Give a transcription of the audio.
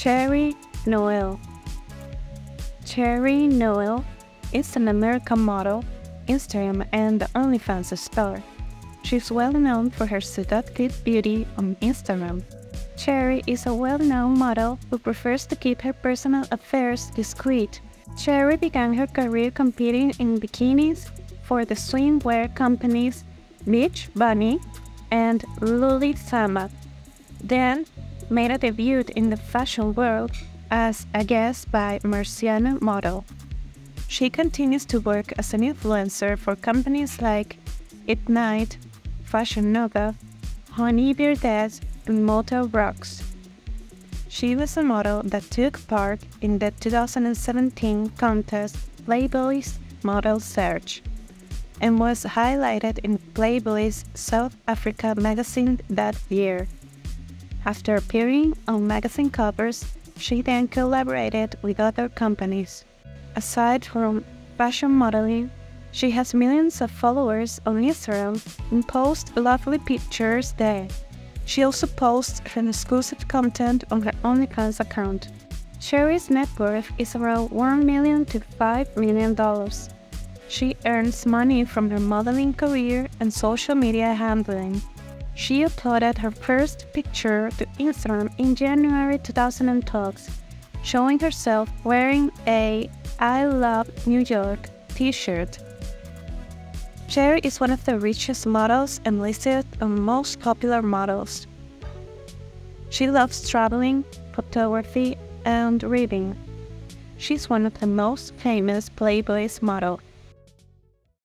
Cherie Noel. Cherie Noel is an American model, Instagram, and OnlyFans star. She's well known for her seductive beauty on Instagram. Cherie is a well known model who prefers to keep her personal affairs discreet. Cherry began her career competing in bikinis for the swimwear companies Beach Bunny and Luli. Then made a debut in the fashion world as a guest by Marciano Model. She continues to work as an influencer for companies like Ignite, Fashion Nova, Honey Birdette, and Motel Rocks. She was a model that took part in the 2017 contest Playboy's Model Search and was highlighted in Playboy's South Africa magazine that year. After appearing on magazine covers, she then collaborated with other companies. Aside from fashion modeling, she has millions of followers on Instagram and posts lovely pictures there. She also posts her exclusive content on her OnlyFans account. Cherie's net worth is around 1 million to $5 million. She earns money from her modeling career and social media handling. She uploaded her first picture to Instagram in January 2012, showing herself wearing a I Love New York t shirt. Cherie is one of the richest models and listed on most popular models. She loves traveling, photography, and reading. She's one of the most famous Playboy's models